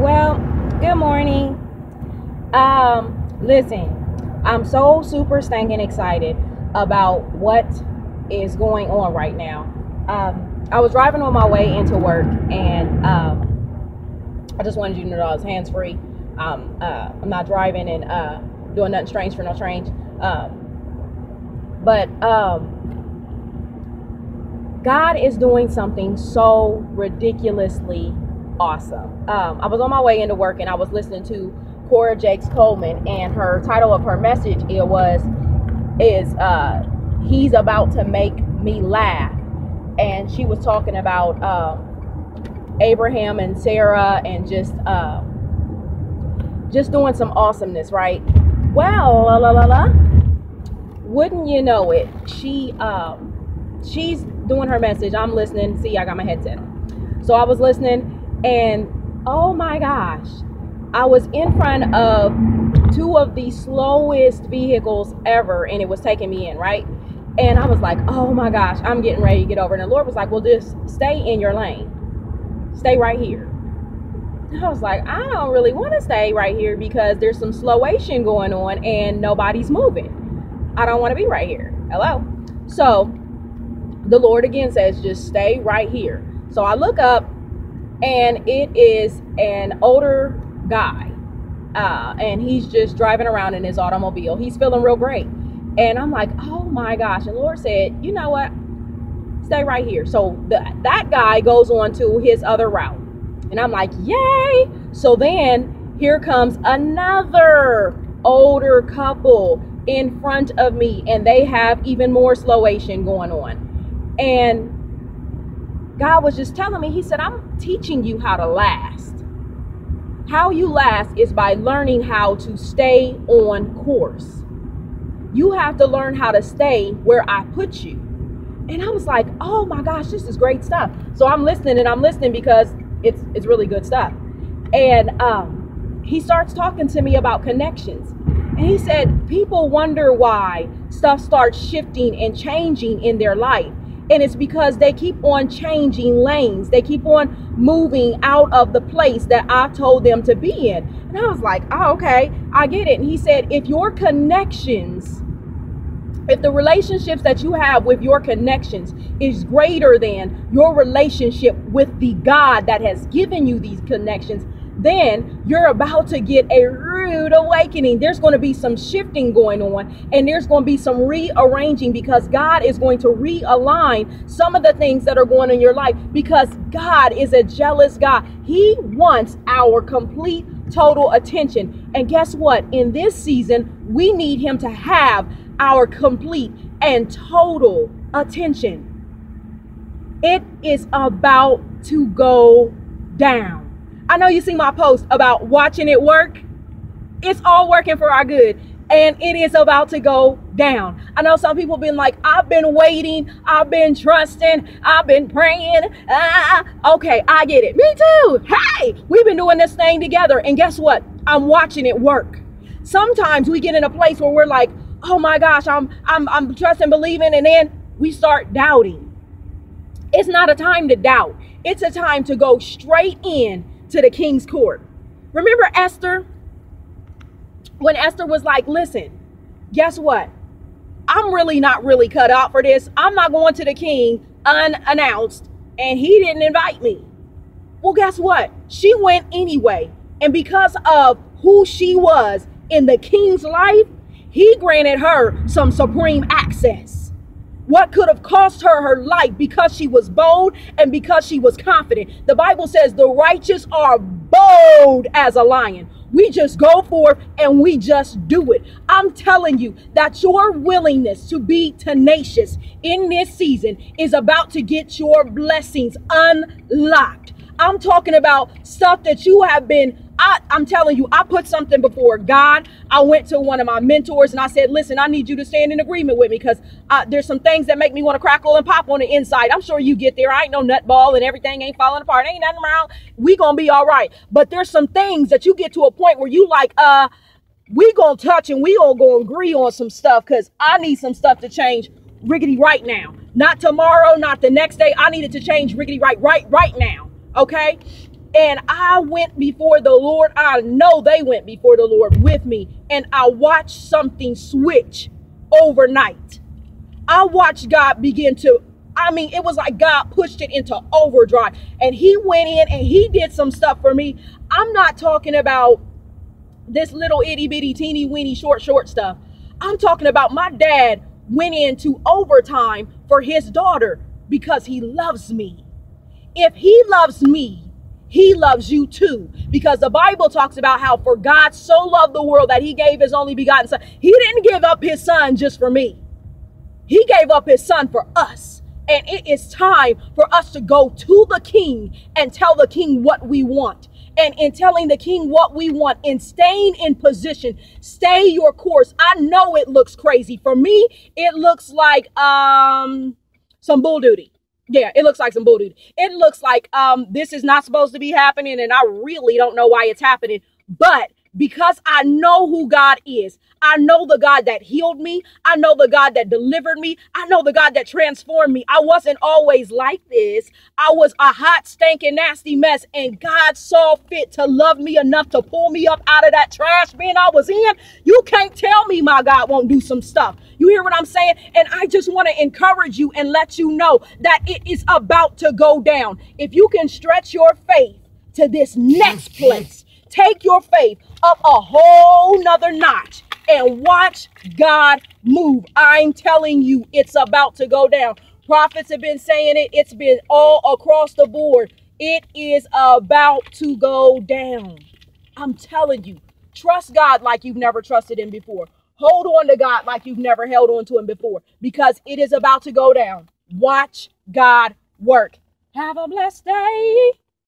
Well, good morning. Um, listen, I'm so super stinking excited about what is going on right now. Um, I was driving on my way into work, and um, I just wanted you to know I was hands free. Um, uh, I'm not driving and uh, doing nothing strange for no strange. Um, but um, God is doing something so ridiculously awesome. Um, I was on my way into work and I was listening to Cora Jakes Coleman, and her title of her message it was is uh, he's about to make me laugh, and she was talking about um, Abraham and Sarah and just uh, just doing some awesomeness, right? Well, la la la la. Wouldn't you know it? She um, she's doing her message. I'm listening. See, I got my headset on. So I was listening and oh my gosh, I was in front of two of the slowest vehicles ever, and it was taking me in, right? And I was like, oh my gosh, I'm getting ready to get over. And the Lord was like, well, just stay in your lane, stay right here. I was like, I don't really want to stay right here because there's some slowation going on and nobody's moving. I don't want to be right here. Hello. So the Lord again says, just stay right here. So I look up and it is an older guy uh, and he's just driving around in his automobile. He's feeling real great. And i'm like oh my gosh. And lord said you know what? Stay right here. So the, that guy goes on to his other route. And i'm like yay. So then here comes another older couple in front of me and they have even more slowation going on. And God was just telling me, He said, I'm teaching you how to last. How you last is by learning how to stay on course. You have to learn how to stay where I put you. And I was like, oh my gosh, this is great stuff. So I'm listening and I'm listening because it's it's really good stuff. And um, he starts talking to me about connections. And he said, people wonder why stuff starts shifting and changing in their life. And it's because they keep on changing lanes. They keep on moving out of the place that I told them to be in. And I was like, oh, okay, I get it. And he said, if your connections, if the relationships that you have with your connections is greater than your relationship with the God that has given you these connections, then you're about to get a rude awakening. There's going to be some shifting going on, and there's going to be some rearranging because God is going to realign some of the things that are going on in your life because God is a jealous God. He wants our complete, total attention. And guess what? In this season, we need Him to have our complete and total attention. It is about to go down. I know you see my post about watching it work. It's all working for our good. And it is about to go down. I know some people been like, I've been waiting, I've been trusting, I've been praying. Ah, okay, I get it. Me too. Hey, we've been doing this thing together. And guess what? I'm watching it work. Sometimes we get in a place where we're like, oh my gosh, I'm I'm I'm trusting, believing, and then we start doubting. It's not a time to doubt. It's a time to go straight in to the king's court. Remember Esther? When Esther was like, listen, guess what? I'm really not really cut out for this. I'm not going to the king unannounced, and he didn't invite me. Well, guess what? She went anyway. And because of who she was in the king's life, he granted her some supreme access what could have cost her her life because she was bold and because she was confident. The Bible says the righteous are bold as a lion. We just go forth and we just do it. I'm telling you that your willingness to be tenacious in this season is about to get your blessings unlocked. I'm talking about stuff that you have been I, am telling you, I put something before God. I went to one of my mentors and I said, listen, I need you to stand in agreement with me because uh, there's some things that make me want to crackle and pop on the inside. I'm sure you get there. I ain't no nutball and everything ain't falling apart. Ain't nothing wrong. We gonna be all right. But there's some things that you get to a point where you like, uh, we gonna touch and we all gonna agree on some stuff because I need some stuff to change riggedy right now. Not tomorrow, not the next day. I needed to change riggedy right, right, right now. Okay. And I went before the Lord. I know they went before the Lord with me. And I watched something switch overnight. I watched God begin to, I mean, it was like God pushed it into overdrive. And He went in and He did some stuff for me. I'm not talking about this little itty bitty teeny weeny short short stuff. I'm talking about my dad went into overtime for his daughter because he loves me. If he loves me, he loves you too. Because the Bible talks about how for God so loved the world that he gave his only begotten son. He didn't give up his son just for me. He gave up his son for us. And it is time for us to go to the king and tell the king what we want and in telling the king what we want and staying in position stay your course i know it looks crazy for me it looks like um some bull duty yeah it looks like some duty it looks like um this is not supposed to be happening and i really don't know why it's happening but because I know who God is. I know the God that healed me. I know the God that delivered me. I know the God that transformed me. I wasn't always like this. I was a hot, stinking, nasty mess, and God saw fit to love me enough to pull me up out of that trash bin I was in. You can't tell me my God won't do some stuff. You hear what I'm saying? And I just want to encourage you and let you know that it is about to go down. If you can stretch your faith to this next place, take your faith up a whole nother notch and watch God move. I'm telling you, it's about to go down. Prophets have been saying it, it's been all across the board. It is about to go down. I'm telling you, trust God like you've never trusted Him before. Hold on to God like you've never held on to Him before because it is about to go down. Watch God work. Have a blessed day.